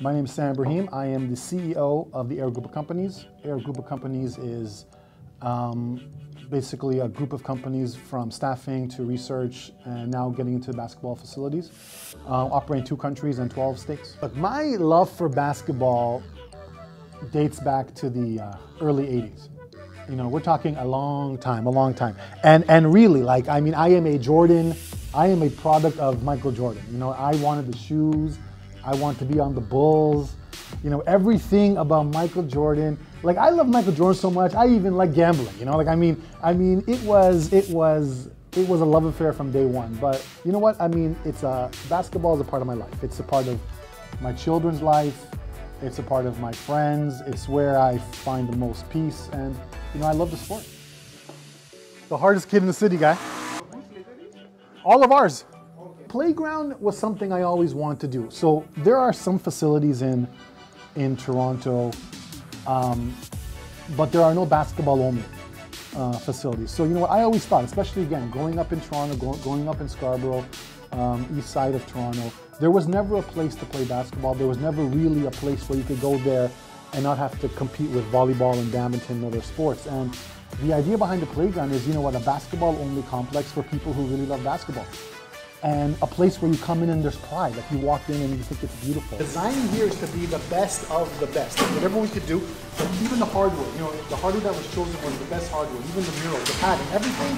My name is Sam Ibrahim. I am the CEO of the Arrow Group of Companies. Arrow Group of Companies is um, basically a group of companies from staffing to research and now getting into basketball facilities, uh, operating two countries and 12 states. Look, my love for basketball dates back to the uh, early 80s. You know, we're talking a long time, a long time. And, and really, like, I mean, I am a Jordan, I am a product of Michael Jordan. You know, I wanted the shoes, I want to be on the Bulls. You know, everything about Michael Jordan. Like I love Michael Jordan so much. I even like gambling. You know, like I mean, I mean, it was, it was, it was a love affair from day one. But you know what? I mean, it's a basketball is a part of my life. It's a part of my children's life. It's a part of my friends. It's where I find the most peace, and you know, I love the sport. The hardest kid in the city, guy. All of ours. Playground was something I always wanted to do. So there are some facilities in in Toronto, um, but there are no basketball only uh, facilities. So you know what I always thought, especially again growing up in Toronto, growing up in Scarborough, um, east side of Toronto, there was never a place to play basketball. There was never really a place where you could go there and not have to compete with volleyball and badminton and other sports. And the idea behind the playground is, you know what, a basketball only complex for people who really love basketball and a place where you come in and there's pride. Like you walk in and you think it's beautiful. Design here is to be the best of the best. Whatever we could do, but even the hardware, you know, the hardware that was chosen was the best hardware. Even the mural, the padding, everything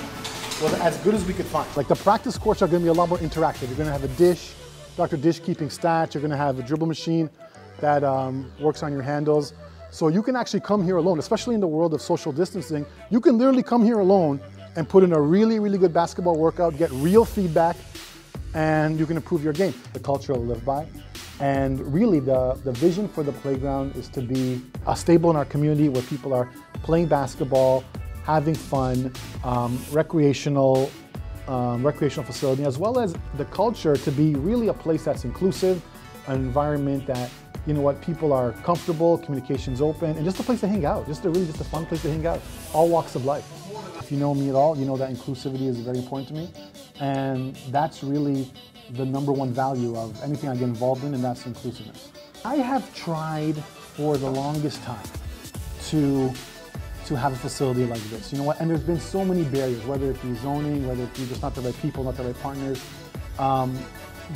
was as good as we could find. Like the practice courts are going to be a lot more interactive. You're going to have a dish, Dr. Dish keeping stats. You're going to have a dribble machine that um, works on your handles. So you can actually come here alone, especially in the world of social distancing. You can literally come here alone and put in a really, really good basketball workout, get real feedback, and you can improve your game. The culture will live by. And really the, the vision for the playground is to be a stable in our community where people are playing basketball, having fun, um, recreational, um, recreational facility, as well as the culture to be really a place that's inclusive, an environment that, you know what, people are comfortable, communication's open, and just a place to hang out, just a really just a fun place to hang out, all walks of life. If you know me at all, you know that inclusivity is very important to me. And that's really the number one value of anything I get involved in, and that's inclusiveness. I have tried for the longest time to to have a facility like this. You know what? And there's been so many barriers, whether it be zoning, whether it be just not the right people, not the right partners. Um,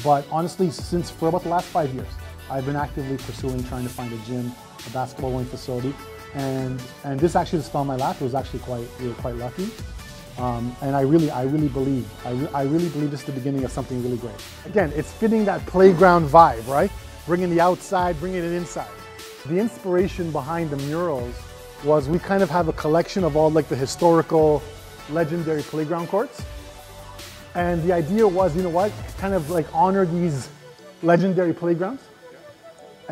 but honestly, since for about the last five years, I've been actively pursuing trying to find a gym, a basketball wing facility, and and this actually just fell in my lap. It was actually quite we were quite lucky. Um, and I really, I really believe, I, re I really believe this is the beginning of something really great. Again, it's fitting that playground vibe, right? Bringing the outside, bringing it inside. The inspiration behind the murals was we kind of have a collection of all like the historical, legendary playground courts. And the idea was, you know what, kind of like honor these legendary playgrounds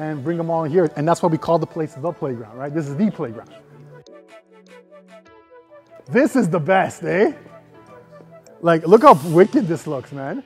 and bring them all here. And that's why we call the place the playground, right? This is the playground. This is the best, eh? Like, look how wicked this looks, man.